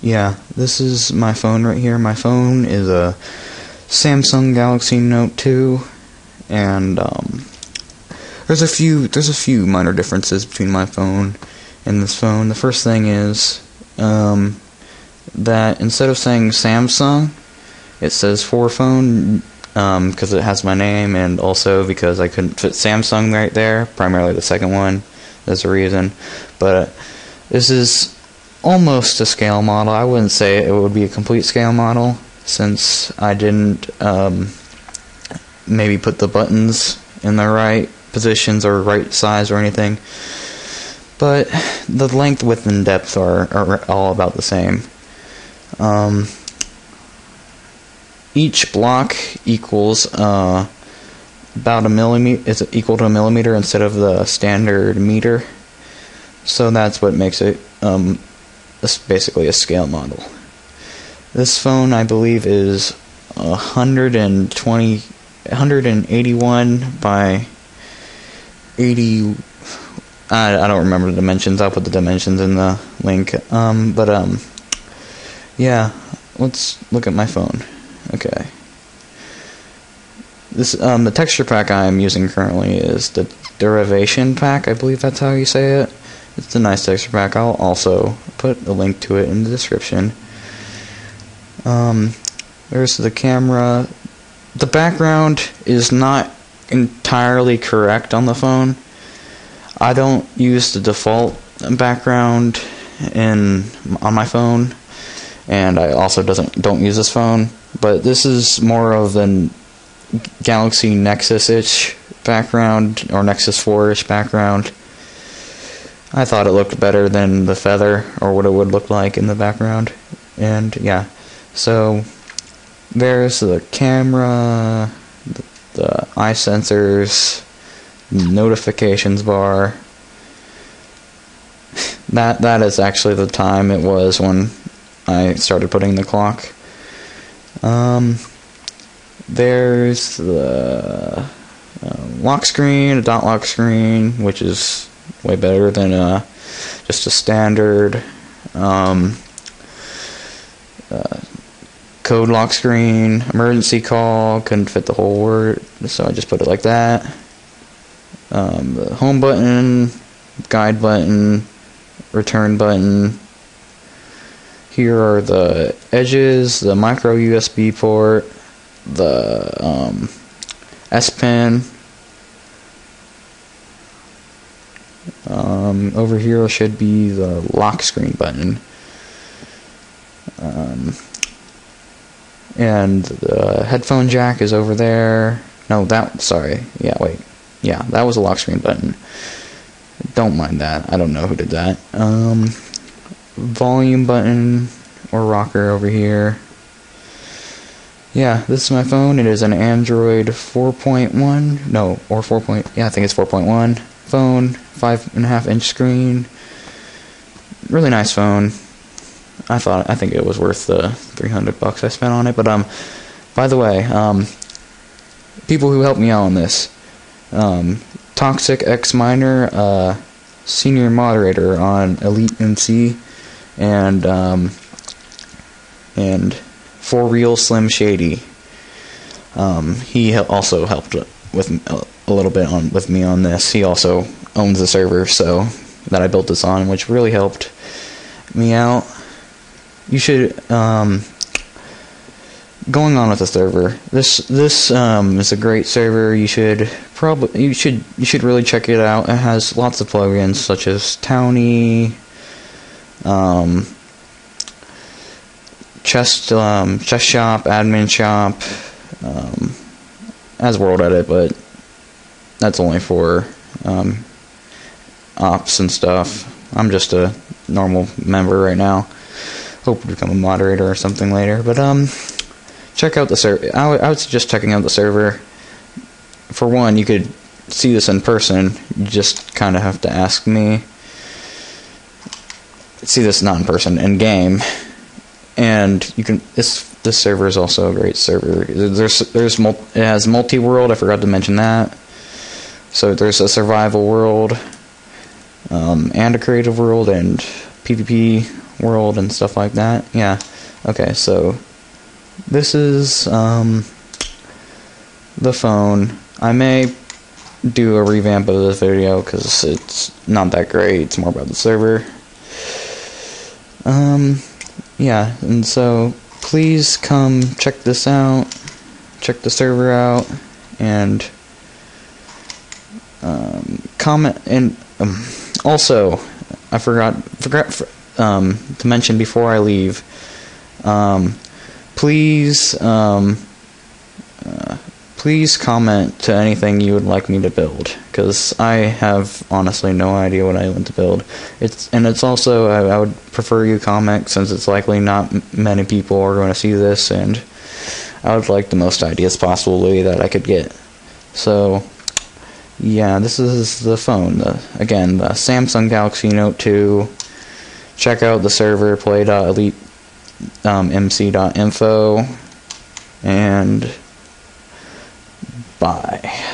yeah, this is my phone right here. My phone is a Samsung Galaxy Note 2, and um, there's a few there's a few minor differences between my phone and this phone. The first thing is um, that instead of saying Samsung, it says for phone because um, it has my name, and also because I couldn't fit Samsung right there. Primarily the second one. There's a reason, but this is almost a scale model. I wouldn't say it would be a complete scale model since I didn't um, maybe put the buttons in the right positions or right size or anything. But the length, width, and depth are, are all about the same. Um, each block equals uh, about a millimeter is equal to a millimeter instead of the standard meter. So that's what makes it um, basically a scale model. This phone, I believe, is 120, 181 by 80. I, I don't remember the dimensions. I'll put the dimensions in the link. Um, but um, yeah, let's look at my phone. Okay. This um, the texture pack I am using currently is the Derivation pack. I believe that's how you say it. It's a nice texture pack. I'll also put a link to it in the description. Um, there's the camera. The background is not entirely correct on the phone. I don't use the default background in on my phone, and I also doesn't don't use this phone. But this is more of an Galaxy Nexus-ish background or Nexus 4-ish background. I thought it looked better than the feather or what it would look like in the background. And yeah, so there's the camera, the, the eye sensors, notifications bar. That that is actually the time it was when I started putting the clock. Um, there's the uh, lock screen, a dot lock screen, which is way better than uh, just a standard um, uh, code lock screen. Emergency call couldn't fit the whole word, so I just put it like that. Um, the home button, guide button, return button. Here are the edges, the micro USB port, the um, S Pen Um, over here should be the lock screen button. Um, and the headphone jack is over there. No, that, sorry. Yeah, wait. Yeah, that was a lock screen button. Don't mind that. I don't know who did that. Um, volume button or rocker over here. Yeah, this is my phone. It is an Android 4.1. No, or 4. Point, yeah, I think it's 4.1 phone, five and a half inch screen. Really nice phone. I thought I think it was worth the 300 bucks I spent on it. But um, by the way, um, people who helped me out on this, um, Toxic X Minor, uh, senior moderator on Elite MC, and um, and for real Slim Shady. Um, he also helped with a little bit on with me on this. He also owns the server, so that I built this on, which really helped me out. You should um, going on with the server. This this um, is a great server. You should probably you should you should really check it out. It has lots of plugins such as Towny, um, Chest um, Chest Shop, Admin Shop, um, as World Edit, but that's only for um, ops and stuff. I'm just a normal member right now. Hope to become a moderator or something later. But um, check out the server. I, I would suggest checking out the server. For one, you could see this in person. You just kind of have to ask me. See this not in person in game, and you can. This this server is also a great server. There's there's it has multi world. I forgot to mention that. So there's a survival world, um, and a creative world, and PvP world and stuff like that. Yeah. Okay, so this is um, the phone. I may do a revamp of this video because it's not that great. It's more about the server. Um, yeah, and so please come check this out, check the server out, and um, comment. And um, also, I forgot forgot um, to mention before I leave. Um, please, um, uh, please comment to anything you would like me to build, because I have honestly no idea what I want to build. It's and it's also I, I would prefer you comment since it's likely not m- many people are going to see this, and I would like the most ideas possible that I could get. So, yeah, this is the phone. The, again, the Samsung Galaxy Note 2. Check out the server play.elite um, and bye.